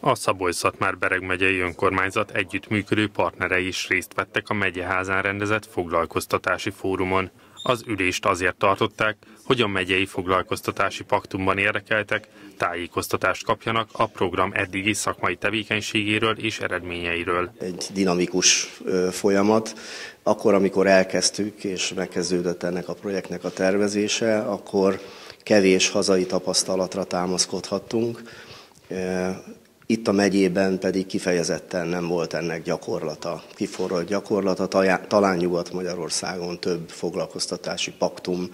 A Szabolcs-Szatmár-Bereg megyei önkormányzat együttműködő partnerei is részt vettek a megyeházán rendezett foglalkoztatási fórumon. Az ülést azért tartották, hogy a megyei foglalkoztatási paktumban érdekeltek, tájékoztatást kapjanak a program eddigi szakmai tevékenységéről és eredményeiről. Egy dinamikus folyamat. Akkor, amikor elkezdtük és megkezdődött ennek a projektnek a tervezése, akkor kevés hazai tapasztalatra támaszkodhattunk itt a megyében pedig kifejezetten nem volt ennek gyakorlata, kiforrott gyakorlata. Talán Nyugat-Magyarországon több foglalkoztatási paktum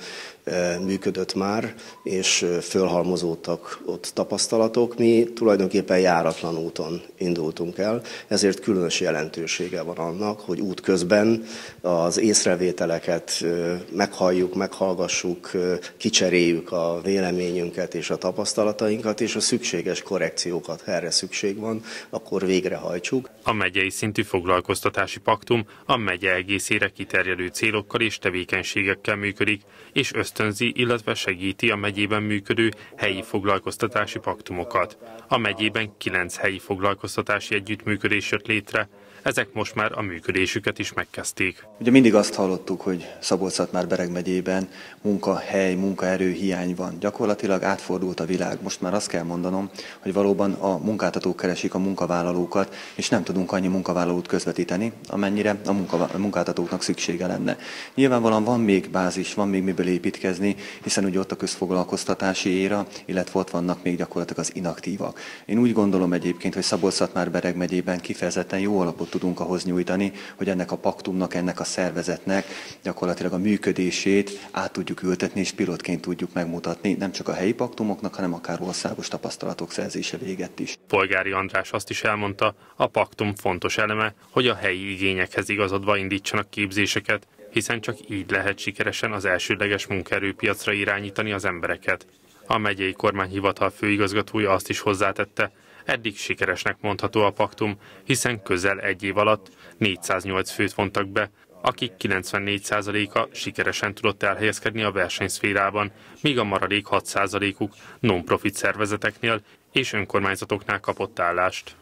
működött már, és fölhalmozódtak ott tapasztalatok. Mi tulajdonképpen járatlan úton indultunk el, ezért különös jelentősége van annak, hogy útközben az észrevételeket meghalljuk, meghallgassuk, kicseréljük a véleményünket és a tapasztalatainkat, és a szükséges korrekciókat, erre szükség van, akkor végrehajtsuk. A megyei szintű foglalkoztatási paktum a megye egészére kiterjedő célokkal és tevékenységekkel működik, és ösztönzi, illetve segíti a megyében működő helyi foglalkoztatási paktumokat. A megyében kilenc helyi foglalkoztatási együttműködés jött létre, ezek most már a működésüket is megkezdték. Ugye mindig azt hallottuk, hogy szabolcs már Bereg megyében munkahely, munkaerő hiány van. Gyakorlatilag átfordult a világ. Most már azt kell mondanom, hogy valóban a munkáltatók keresik a munkavállalókat, és nem tudunk annyi munkavállalót közvetíteni, amennyire a, munka, a munkáltatóknak szüksége lenne. Nyilvánvalóan van még bázis, van még miből építkezni, hiszen ugye ott a közfoglalkoztatási éra, illetve ott vannak még gyakorlatilag az inaktívak. Én úgy gondolom egyébként, hogy szabolcs már Bereg megyében kifejezetten jó alapot tudunk ahhoz nyújtani, hogy ennek a paktumnak, ennek a szervezetnek gyakorlatilag a működését át tudjuk ültetni, és pilotként tudjuk megmutatni, nem csak a helyi paktumoknak, hanem akár országos tapasztalatok szerzése véget is. Polgári András azt is elmondta, a paktum fontos eleme, hogy a helyi igényekhez igazodva indítsanak képzéseket, hiszen csak így lehet sikeresen az elsődleges munkaerőpiacra irányítani az embereket. A megyei kormányhivatal főigazgatója azt is hozzátette, Eddig sikeresnek mondható a paktum, hiszen közel egy év alatt 408 főt vontak be, akik 94%-a sikeresen tudott elhelyezkedni a versenyszférában, míg a maradék 6%-uk non-profit szervezeteknél és önkormányzatoknál kapott állást.